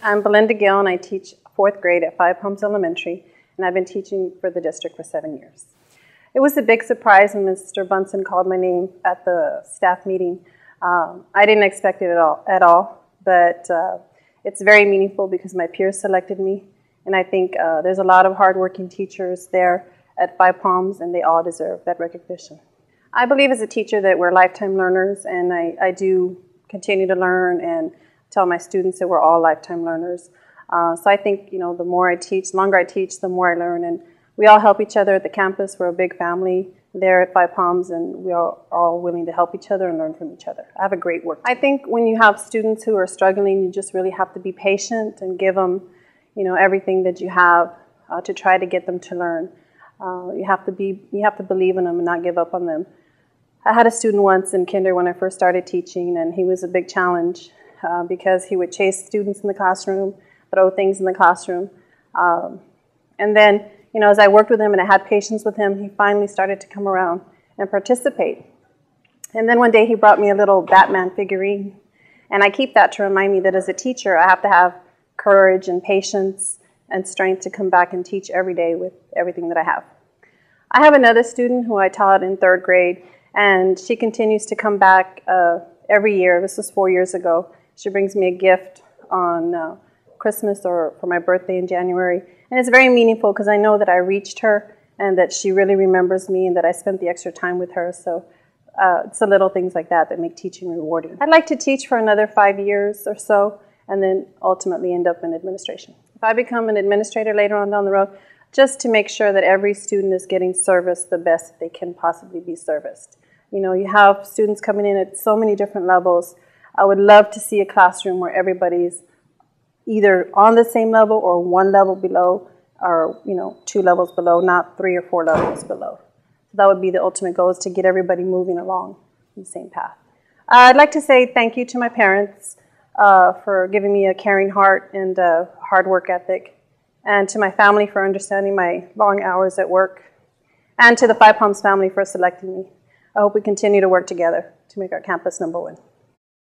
I'm Belinda Gill and I teach fourth grade at Five Palms Elementary and I've been teaching for the district for seven years. It was a big surprise when Mr. Bunsen called my name at the staff meeting. Um, I didn't expect it at all, at all but uh, it's very meaningful because my peers selected me and I think uh, there's a lot of hardworking teachers there at Five Palms and they all deserve that recognition. I believe as a teacher that we're lifetime learners and I, I do continue to learn and tell my students that we're all lifetime learners. Uh, so I think, you know, the more I teach, the longer I teach, the more I learn. And we all help each other at the campus. We're a big family there at Five Palms, and we are all willing to help each other and learn from each other. I have a great work. I think when you have students who are struggling, you just really have to be patient and give them, you know, everything that you have uh, to try to get them to learn. Uh, you have to be, you have to believe in them and not give up on them. I had a student once in kinder when I first started teaching, and he was a big challenge uh, because he would chase students in the classroom, throw things in the classroom. Um, and then, you know, as I worked with him and I had patience with him, he finally started to come around and participate. And then one day he brought me a little Batman figurine. And I keep that to remind me that as a teacher, I have to have courage and patience and strength to come back and teach every day with everything that I have. I have another student who I taught in third grade, and she continues to come back uh, every year. This was four years ago. She brings me a gift on uh, Christmas or for my birthday in January. And it's very meaningful because I know that I reached her and that she really remembers me and that I spent the extra time with her. So uh, it's the little things like that that make teaching rewarding. I'd like to teach for another five years or so and then ultimately end up in administration. If I become an administrator later on down the road, just to make sure that every student is getting serviced the best they can possibly be serviced. You know, you have students coming in at so many different levels I would love to see a classroom where everybody's either on the same level or one level below or, you know, two levels below, not three or four levels below. So that would be the ultimate goal is to get everybody moving along the same path. Uh, I'd like to say thank you to my parents uh, for giving me a caring heart and a hard work ethic, and to my family for understanding my long hours at work, and to the Five Palms family for selecting me. I hope we continue to work together to make our campus number one.